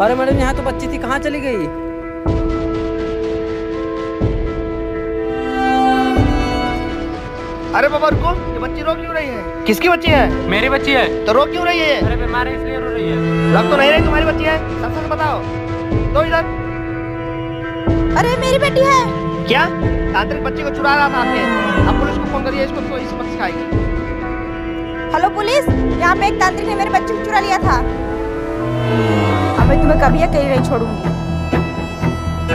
अरे मैडम यहाँ तो बच्ची थी कहाँ चली गई? अरे बाबा रुको ये बच्ची रो क्यों रही है? किसकी बच्ची है? मेरी बच्ची है। तो रो क्यों रही है? अरे बीमार है इसलिए रो रही है। लग तो नहीं रही तुम्हारी बच्ची है? सब सच बताओ। तो इधर। अरे मेरी बेटी है। क्या? तांत्रिक बच्ची को चुरा रहा था आपके। अब पुलिस को फ़ोन करिए इसको तो इस मत सिखाएगी। Hello police. यहाँ पे एक तांत्रिक ने मेरे बच्चे को चुरा लिया था। मैं तुम्हें कभी अकेले नहीं छोड़ूँगी।